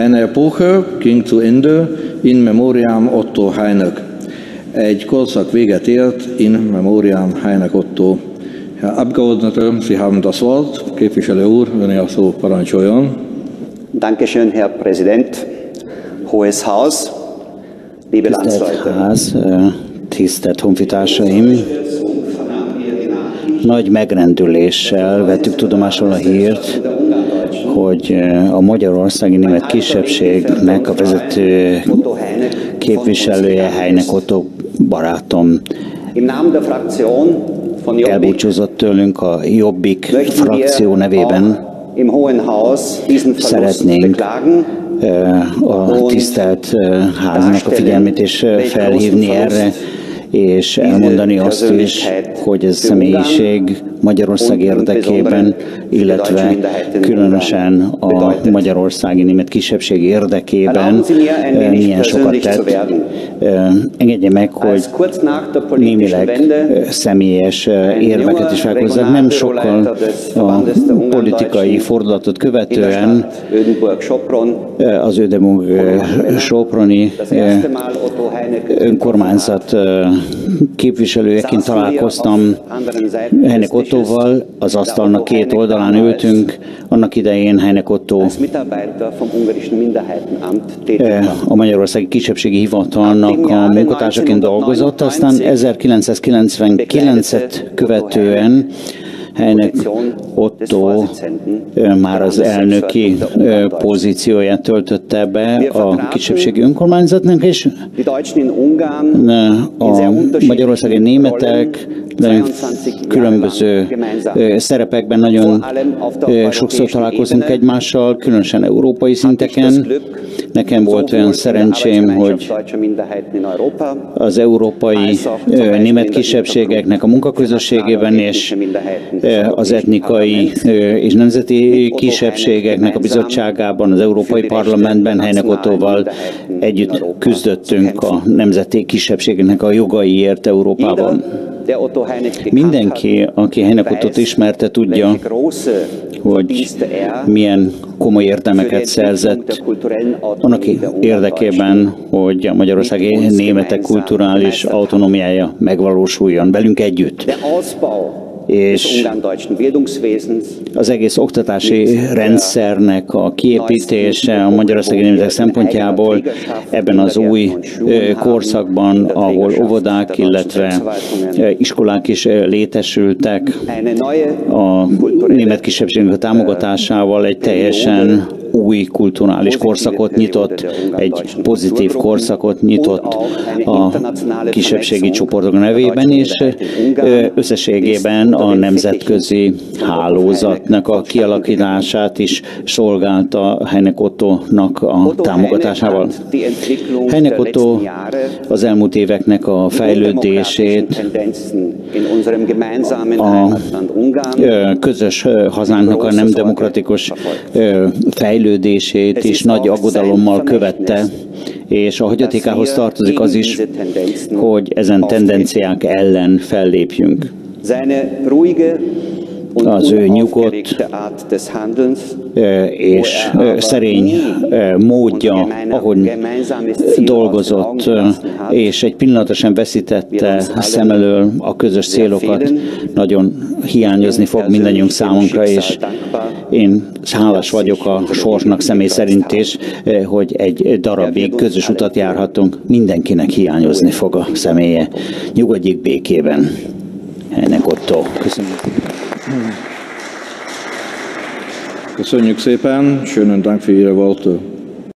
Eine Epoche ging zu Ende in memoriam Otto Heinek. Egy korszak véget ért in memoriam Heinek Otto. Herr Abgeordneter, Sie haben das Wort. Képviselő úr, öné a szó, parancsoljon. Dankeschön, Herr Präsident. Hohes Haus, liebe Landsleute. ház, tisztelt honfitársaim! Nagy megrendüléssel vettük tudomásul a hírt, hogy ö, a magyarországi német kisebbségnek a vezető képviselője Heinek Otto barátom elbúcsúzott tőlünk a Jobbik frakció nevében. Szeretnénk ö, a tisztelt ö, háznak a figyelmét és felhívni erre, és elmondani azt is, hogy ez személyiség Magyarország érdekében, illetve különösen a magyarországi német kisebbség érdekében ein ö, wenig milyen sokat tett. Ö, Engedje meg, hogy némileg ö, személyes érveket is felhozzák. Nem sokkal a politikai fordulatot követően az Ödemung Soproni önkormányzat képviselőjeként találkoztam Heinek. Ottóval, az asztalnak két oldalán ültünk, annak idején Heinek ö, war. a Magyarországi Kisebbségi Hivatalnak a munkatársaként dolgozott, aztán 1999-et követően Heinek Otto már az elnöki pozícióját töltötte be a kisebbségi önkormányzatnak, és a magyarországi németek különböző szerepekben nagyon sokszor találkozunk egymással, különösen európai szinteken. Nekem volt olyan szerencsém, hogy az európai német kisebbségeknek a munkaközösségében és az etnikai és nemzeti kisebbségeknek a bizottságában, az Európai Parlamentben Heinek Ottóval együtt küzdöttünk a nemzeti kisebbségeknek a jogaiért Európában. Mindenki, aki Heinek Ottót ismerte, tudja, hogy milyen komoly érdemeket szerzett annak érdekében, hogy a magyarországi németek kulturális autonómiája megvalósuljon velünk együtt. És az egész oktatási rendszernek a kiépítése a magyarországi németek szempontjából ebben az új ö, korszakban, ahol óvodák, illetve ö, iskolák is létesültek, a német kisebbségnek a támogatásával egy teljesen új kulturális korszakot nyitott, egy pozitív korszakot nyitott a kisebbségi csoportok nevében, és összességében a nemzetközi hálózatnak a kialakítását is szolgálta Heinek Otto-nak a támogatásával. Heinek Otto az elmúlt éveknek a fejlődését, a közös hazánknak a nem demokratikus ö, fejlődését is nagy aggodalommal követte, és a hagyatékához tartozik az is, hogy ezen tendenciák ellen fellépjünk. Az ő nyugodt és szerény módja, ahogy dolgozott, ö, és egy pillanatra sem veszítette szem elől a közös célokat, nagyon hiányozni fog mindannyiunk számunkra, és én hálás vagyok a sorsnak személy szerint is, hogy egy darabig közös utat járhatunk, mindenkinek hiányozni fog a személye. Nyugodjék békében. Ennek Otto. Köszönöm. Köszönjük szépen, schönen Dank für Ihre Worte.